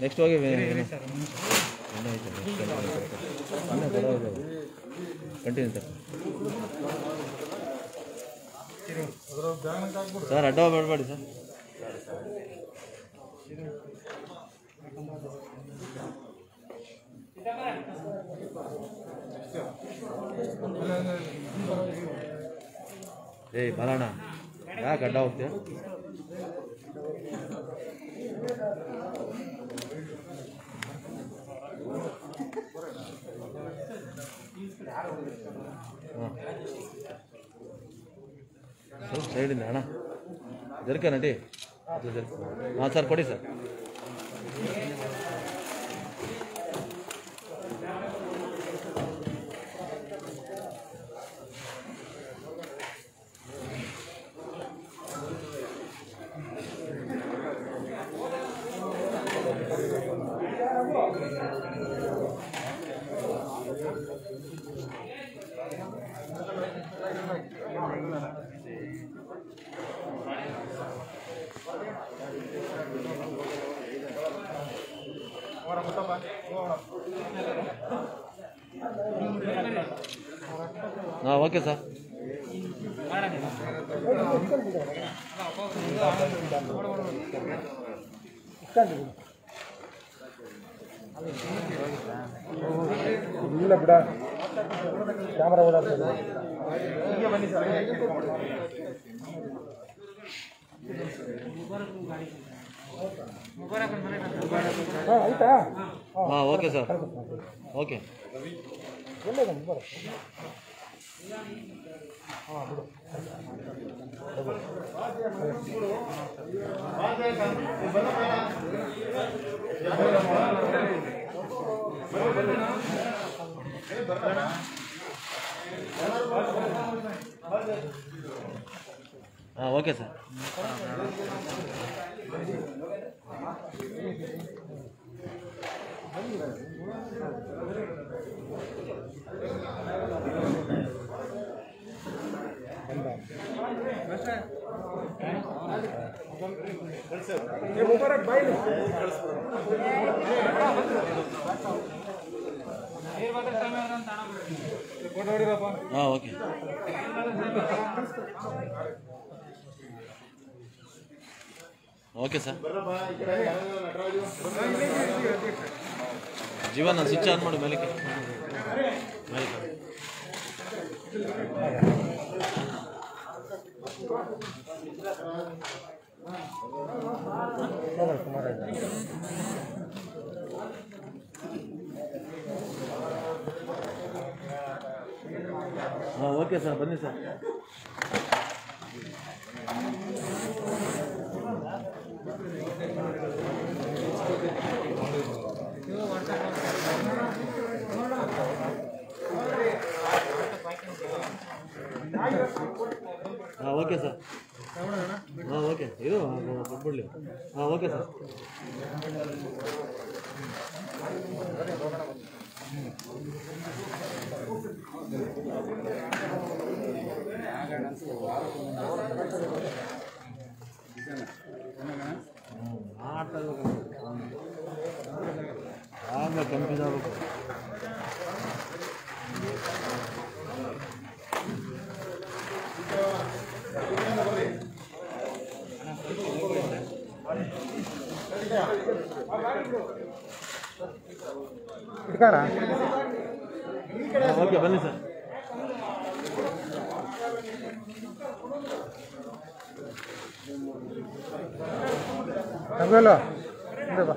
Next ಹೋಗಿ continue sir sir. ಅಡ್ಡ ಮಾಡಬೇಡಿ ಸರ್. ಏಯ್ ಬರೋಣ ಯಾಕೆ ಅಡ್ಡ ಹೋಗ್ತೀಯ? ಸೈಡಿಂದ ಅಣ್ಣ ಜರ್ಕ ನಡಿ ಹಾಂ ಸರ್ ಕೊಡಿ ಸರ್ ஆ ஓகே சார். உட்காந்து ಇಲ್ಲ ಬಿಡ ಕ್ಯಾಮ್ರಾ ಓಡಾಡ್ತದೆ ಹಾಂ ಆಯ್ತಾ ಹಾಂ ಓಕೆ ಸರ್ ಓಕೆ ಎಲ್ಲೇ ಬಂದು okay sir Thank you. ಹಾಂ ಓಕೆ. Okay sir. ಜೀವನ ಸ್ವಿಚ್ ಆನ್ ಮಾಡು ಮೇಲಕ್ಕೆ. ಮೇಲಕ್ಕೆ. ಹಾಂ ಓಕೆ ಸರ್ ಬನ್ನಿ ಸರ್ ಸರ್. ಹಾಂ ಓಕೆ. ಇದು ಕೊಟ್ಬಿಡ್ಲಿ ಹಾಂ ಓಕೆ ಸರ್. ಇಟ್ಕಾರ ಓಕೆ ಬನ್ನಿ ಸರ್ ತಗೋಲ್ಲ ಹಿಂದೆ ಬಾ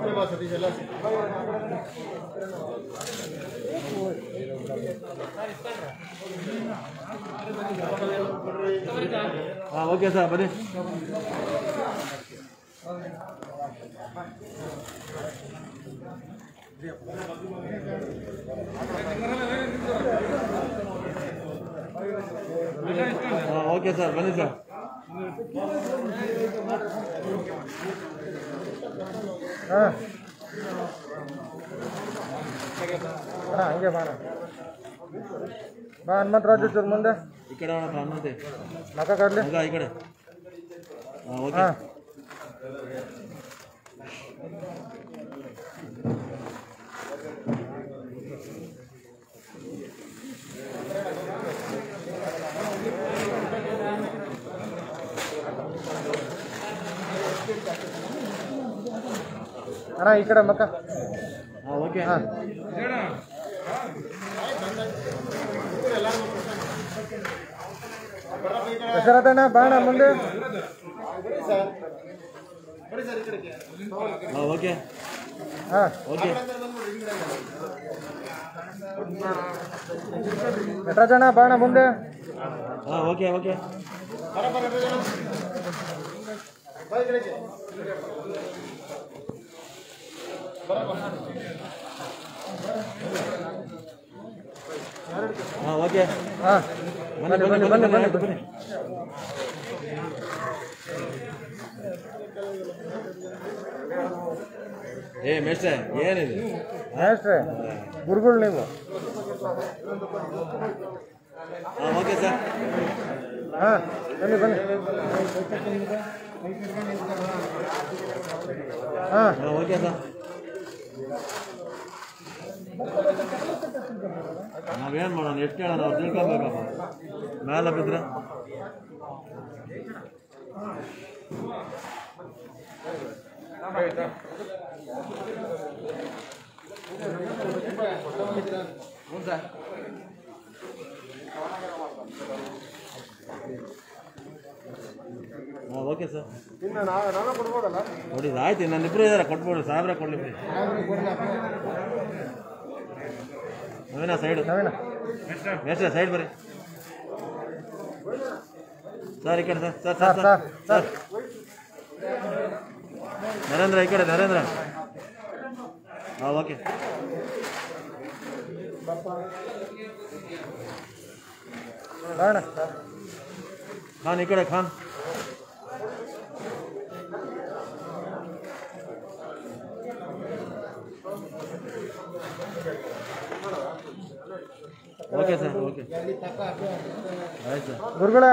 ಹಾಂ ಓಕೆ ಸರ್ ಬನ್ನಿ ಹಾಂ ಓಕೆ ಸರ್ ಬನ್ನಿ ಸರ್ ಹಾಂ ಅಣ್ಣ ಹಂಗೆ ಬಾ ಅಣ್ಣ ಬಾ ಹನುಮಂತರಾಜು ಚೂರು ಮುಂದೆ ಈ ಕಡೆ ಅವನಪ್ಪ ಅನ್ನೋದೆ ಮಕ ಕಾಡ್ಲಿ ಮಗ ಈ ಕಡೆ ಹಾಂ ಓಕೆ ಹಾಂ ಅಣ್ಣ ಈ ಕಡೆ ಮಕ್ಕ ಹಾಂ ಓಕೆ ಹಾಂ ದಶರಥಣ್ಣ ಬಾಣ ಮುಂದೆ ಹಾಂ ಓಕೆ ಹಾಂ ಓಕೆ ನಟರಾಜಣ್ಣ ಬಾಣ ಮುಂದೆ ಹಾಂ ಓಕೆ ಓಕೆ ಹಾಂ ಓಕೆ ಹಾಂ ಬನ್ನಿ ಬನ್ನಿ ಬನ್ನಿ ಬನ್ನಿ ಬನ್ನಿ ಏ ಮೇಷ್ಟ್ರೆ ಏನಿದೆ? ಮೇಷ್ಟ್ರೆ ಗುರುಗಳು ನೀವು. ಹಾಂ ಓಕೆ ಸರ್. ಹಾಂ ಬನ್ನಿ ಬನ್ನಿ. ಹಾಂ. Okay sir. ನಾವೇನು ಮಾಡೋಣ? ಎಷ್ಟು ಹೇಳೋಣ ಅವ್ರು ತಿಳ್ಕೊಬೇಕಪ್ಪ. ಮೇಲೆ ಬಿದ್ದರೆ ಹಾಂ ಓಕೆ ಸರ್ ಇನ್ನು ನಾವು ನಾನೇ ಕೊಡ್ಬೋದಲ್ಲ ನೋಡಿ ಆಯ್ತು ನನ್ನ ಇಬ್ಬರು ಇದ್ದಾರೆ ಕೊಟ್ಬಿಡ್ರಿ ಸಾವಿರ ಕೊಡಲಿ ಬಿಡಿ ನವೀನ ಸೈಡು ನವೀನ ಮೇಸ್ಟ್ರೆ ಸೈಡ್ ಬರ್ರಿ ಸರ್ ಈ ಕಡೆ sir sir sir sir sir sir Narendra ಈ ಕಡೆ ನರೇಂದ್ರ ಹಾಂ ಓಕೆ ಬಾಣ ಖಾನ್ ಈ ಕಡೆ ಖಾನ್ ಓಕೆ ಸರ್ ಓಕೆ ಆಯ್ತು ಸರ್ ಗುರುಗಳ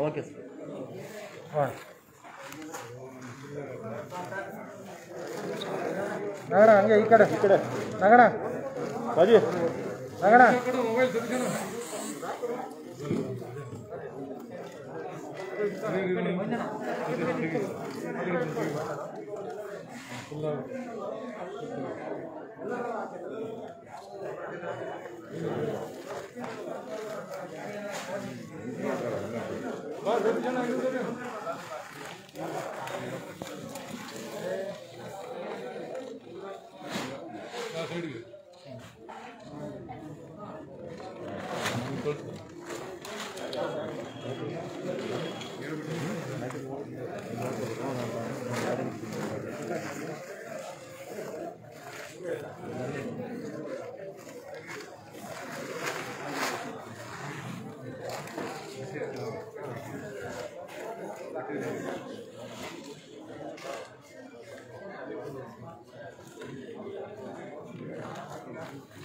ಓಕೆ ಸರ್ ನಗಣ ಹಂಗೆ ಈ ಕಡೆ ಈ ಕಡೆ ನಗಣ ಬಾಜಿ ನಗಣ ಜನ Gracias.